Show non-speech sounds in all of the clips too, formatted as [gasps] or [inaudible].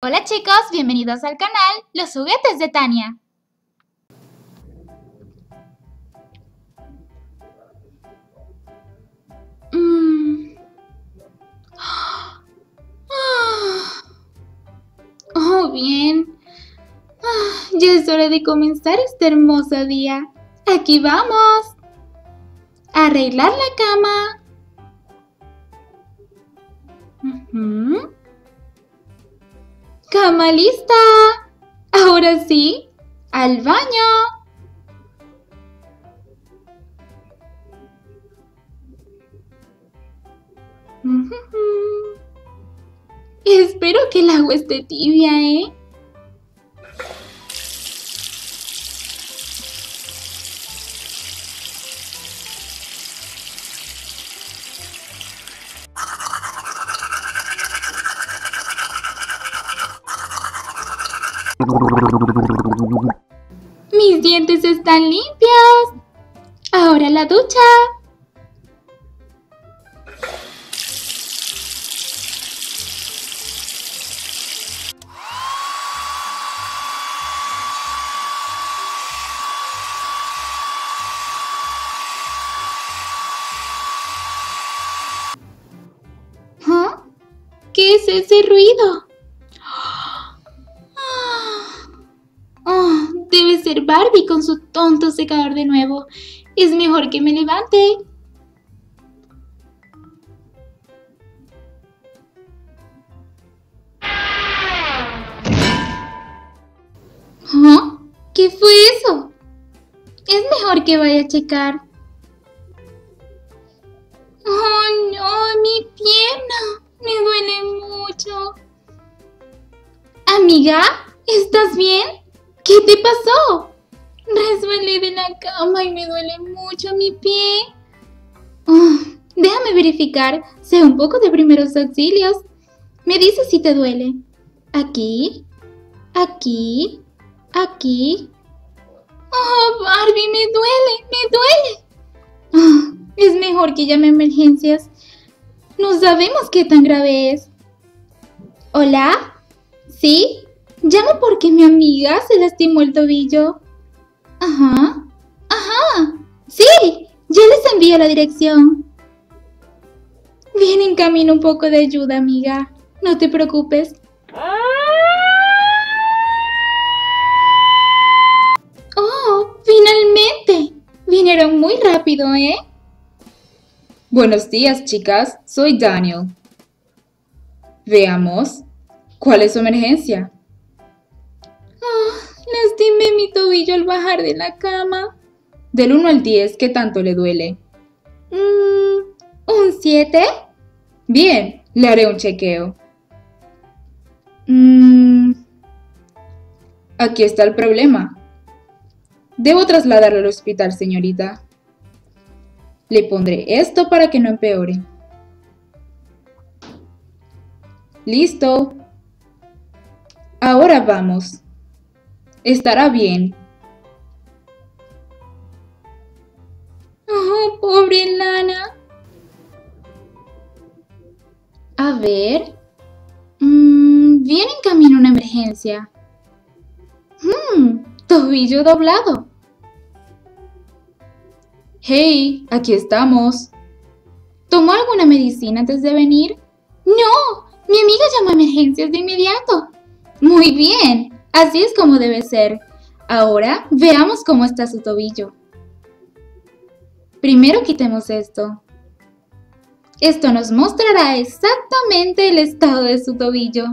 Hola chicos, bienvenidos al canal Los juguetes de Tania. Mm. [gasps] Oh, bien. Ah, ya es hora de comenzar este hermoso día. Aquí vamos. Arreglar la cama. Ujú. ¡Cama lista! Ahora sí, al baño. Espero que el agua esté tibia, ¿eh? Mis dientes están limpios. Ahora la ducha. ¿Ah? ¿Qué es ese ruido? Barbie con su tonto secador de nuevo. Es mejor que me levante. ¿Ah? ¿Qué fue eso? Es mejor que vaya a checar. ¡Oh, no! ¡Mi pierna! Me duele mucho. Amiga, ¿estás bien? ¿Qué te pasó? Resbalé de la cama y me duele mucho mi pie. Ah, déjame verificar. Sé un poco de primeros auxilios. Me dices si te duele. Aquí, aquí, aquí. Oh, Barbie, me duele, me duele. Ah, es mejor que llame a emergencias. No sabemos qué tan grave es. ¿Hola? ¿Sí? Llamo porque mi amiga se lastimó el tobillo. Ajá. Ajá. Sí, ya les envío la dirección. Viene en camino un poco de ayuda, amiga. No te preocupes. Oh, finalmente. Vinieron muy rápido, ¿eh? Buenos días, chicas. Soy Daniel. Veamos. ¿Cuál es su emergencia? Lastimé mi tobillo al bajar de la cama. Del 1 al 10, ¿qué tanto le duele? Mm, ¿Un 7? Bien, le haré un chequeo. Mm, Aquí está el problema. Debo trasladarlo al hospital, señorita. Le pondré esto para que no empeore. Listo. Ahora vamos. Estará bien. oh, pobre Lana. A ver. Mm, viene en camino una emergencia. Hmm, tobillo doblado. Hey, aquí estamos. ¿Tomó alguna medicina antes de venir? No, mi amiga llamó a emergencias de inmediato. Muy bien, así es como debe ser. Ahora veamos cómo está su tobillo. Primero quitemos esto. Esto nos mostrará exactamente el estado de su tobillo.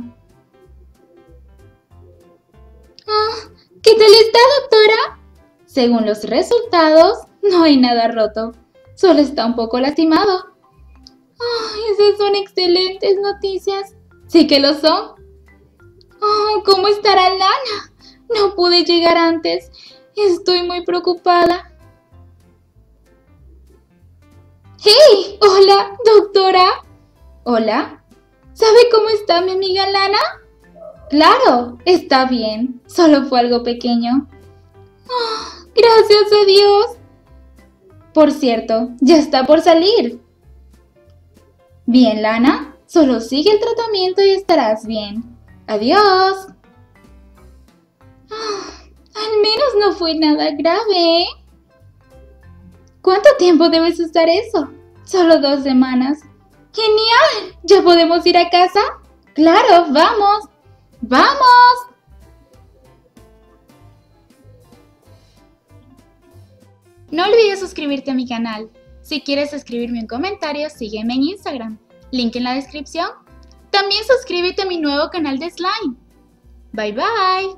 Ah, ¿Qué tal está, doctora? Según los resultados, no hay nada roto. Solo está un poco lastimado. Ay, esas son excelentes noticias. Sí que lo son. Oh, ¿Cómo estará Lana? No pude llegar antes. Estoy muy preocupada. ¡Hey! Hola, doctora. Hola. ¿Sabe cómo está mi amiga Lana? Claro, está bien. Solo fue algo pequeño. Oh, gracias a Dios. Por cierto, ya está por salir. Bien, Lana. Solo sigue el tratamiento y estarás bien. Adiós. [gasps] Al menos no fue nada grave. ¿Cuánto tiempo debes usar eso? Solo dos semanas. ¡Genial! ¿Ya podemos ir a casa? Claro, vamos. ¡Vamos! No olvides suscribirte a mi canal. Si quieres escribirme un comentario, sígueme en Instagram. Link en la descripción. También suscríbete a mi nuevo canal de slime. Bye bye.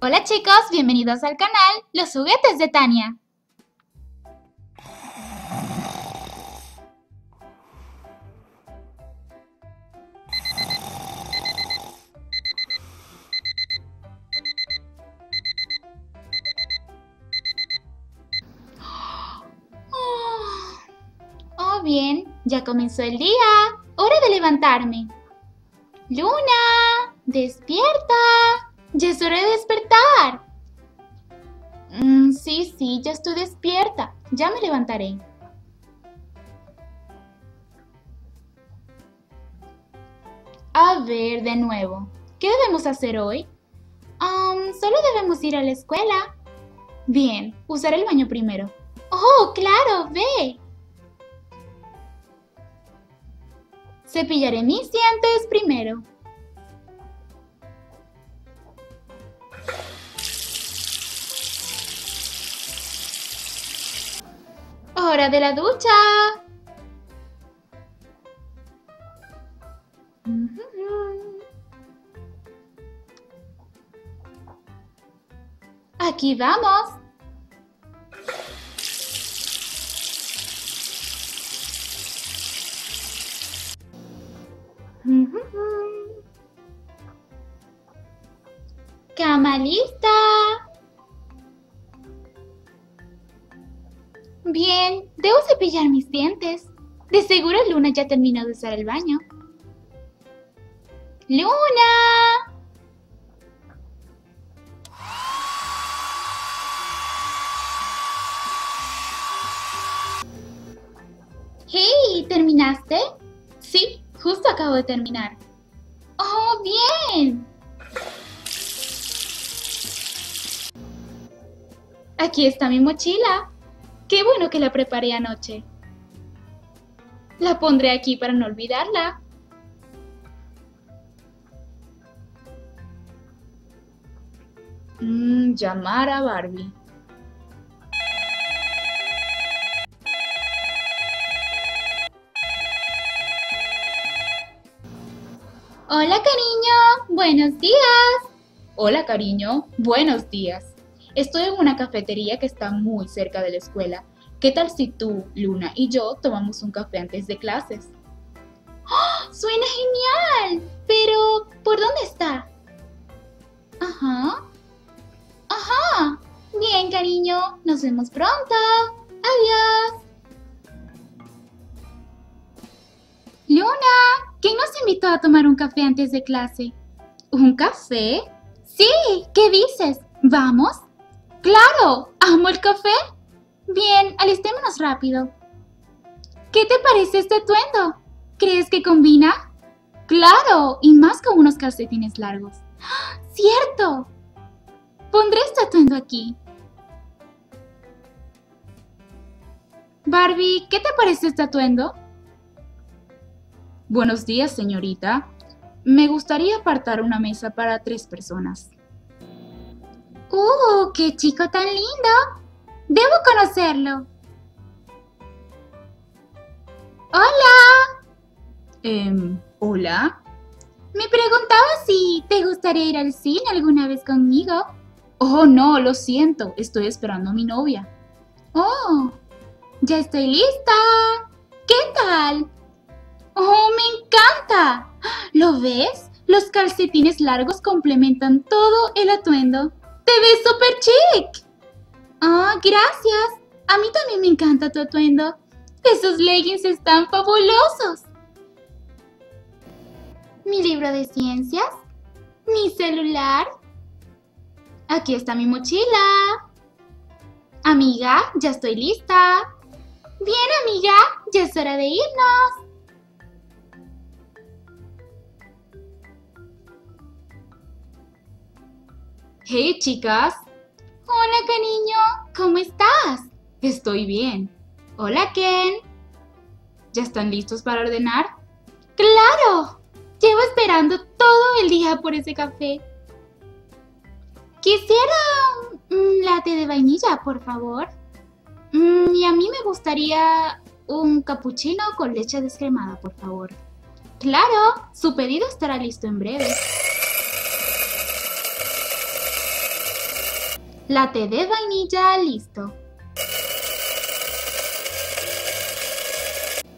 Hola chicos, bienvenidos al canal Los juguetes de Tania. Oh, bien, ya comenzó el día. Hora de levantarme. Luna, despierta. Ya es hora de despertar. Mm, sí, sí, ya estoy despierta. Ya me levantaré. A ver, de nuevo. ¿Qué debemos hacer hoy? Um, solo debemos ir a la escuela. Bien, usar el baño primero. ¡Oh, claro! ¡Ve! Cepillaré mis dientes primero. ¡Hora de la ducha! Aquí vamos. Cama lista. Bien, debo cepillar mis dientes. De seguro Luna ya terminó de usar el baño. ¡Luna! ¡Hey! ¿Terminaste? De terminar. ¡Oh, bien! Aquí está mi mochila. Qué bueno que la preparé anoche. La pondré aquí para no olvidarla. Mm, llamar a Barbie. Hola, cariño. Buenos días. Hola, cariño. Buenos días. Estoy en una cafetería que está muy cerca de la escuela. ¿Qué tal si tú, Luna y yo tomamos un café antes de clases? ¡Oh! ¡Suena genial! Pero, ¿por dónde está? Ajá. Ajá. Bien, cariño. Nos vemos pronto. Adiós. A tomar un café antes de clase? ¿Un café? Sí, ¿qué dices? ¿Vamos? ¡Claro! ¡Amo el café! Bien, alistémonos rápido. ¿Qué te parece este atuendo? ¿Crees que combina? ¡Claro! Y más con unos calcetines largos. ¡Ah! ¡Cierto! Pondré este atuendo aquí. Barbie, ¿qué te parece este atuendo? Buenos días, señorita. Me gustaría apartar una mesa para tres personas. ¡Uh, qué chico tan lindo! Debo conocerlo. ¡Hola! Eh, ¿Hola? Me preguntaba si te gustaría ir al cine alguna vez conmigo. Oh, no, lo siento. Estoy esperando a mi novia. Oh, ya estoy lista. ¿Qué tal? ¡Oh, me encanta! ¿Lo ves? Los calcetines largos complementan todo el atuendo. ¡Te ves súper chic! ¡Ah, gracias! A mí también me encanta tu atuendo. Esos leggings están fabulosos. Mi libro de ciencias. Mi celular. Aquí está mi mochila. Amiga, ya estoy lista. Bien, amiga, ya es hora de irnos. Hey, chicas. Hola, cariño. ¿Cómo estás? Estoy bien. Hola, Ken. ¿Ya están listos para ordenar? ¡Claro! Llevo esperando todo el día por ese café. Quisiera un latte de vainilla, por favor. Mm, y a mí me gustaría un cappuccino con leche descremada, por favor. Claro, su pedido estará listo en breve. Latte de vainilla listo.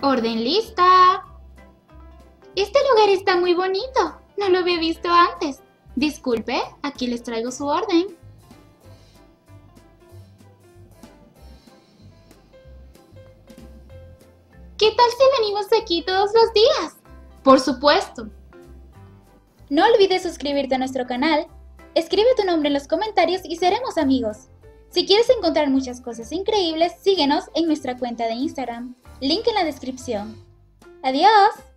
Orden lista. Este lugar está muy bonito. No lo había visto antes. Disculpe, aquí les traigo su orden. ¿Qué tal si venimos aquí todos los días? Por supuesto. No olvides suscribirte a nuestro canal, escribe tu nombre en los comentarios y seremos amigos. Si quieres encontrar muchas cosas increíbles, síguenos en nuestra cuenta de Instagram, link en la descripción. ¡Adiós!